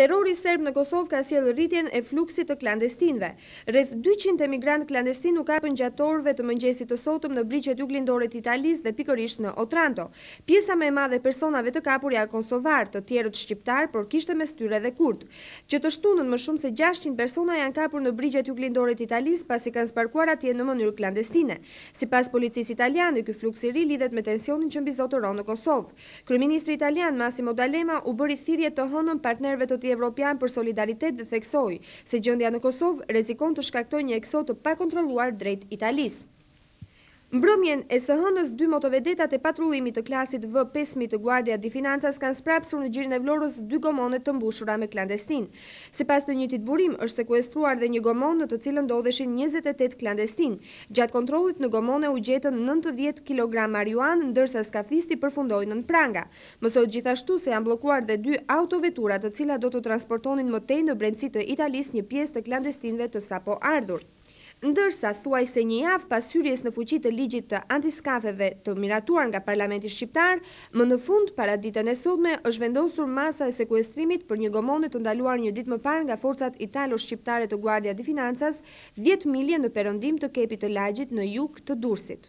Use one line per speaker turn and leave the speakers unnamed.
Terrori serb në Kosovë ka sjellë rritjen e fluksit të klandestinëve. Rreth dyqind emigrantë klandestinë u kapën gjatë orëve të mëngjesit të sotëm në brigjet juglindore të Italisë dhe pikërisht në Otranto. Pjesa më e madhe e personave të kapur janë kosovarë, të tjerët shqiptarë, por kishte mes tyre edhe kurdë. Që të shtunën më shumë se gjashtëqind persona janë kapur në brigjet juglindore të Italisë pasi kanë zbarkuar atje në mënyrë klandestine. Sipas policisë italiane, ky fluks i ri lidhet me tensionin që mbizotëron në Kosovë. Kryeministri italian, Massimo D'Alema, u bëri thirrje të hënën partnerëve të tij evropianë për solidaritet dhe theksoi se gjendja në Kosovë rrezikon të shkaktojë një eksod të pakontrolluar drejt Italisë. Mbrëmjen e së hënës dy motovedetat e patrullimit të klasit V pesë mijë të Guardia di Finanzas kanë sprapsur në gjirin e Vlorës dy gomone të mbushura me klandestinë, Sipas të njëjtit burim, është sekuestruar dhe një gomone në të cilën ndodheshin njëzet e tetë klandestinë. Gjatë kontrollit në gomone u gjetën nëntëdhjetë kilogramë marijuanë, ndërsa skafisti përfundoi nën pranga. Mësohet gjithashtu se janë bllokuar dhe dy autovetura të cilat do të transportonin më tej në brendësi të Italisë një pjesë të klandestinëve të sapoardhur. Ndërsa, thuajse një javë pas hyrjes në fuqi të ligjit të antiskafeve të miratuar nga parlamenti shqiptar, më në fund, paraditen e sotme, është vendosur masa e sekuestrimit për një gomone të ndaluar një ditë më parë nga forcat italo-shqiptare të Guardia di Finanzas, dhjetë milje në perëndim të Kepit të Lagjit në jug të Durrësit.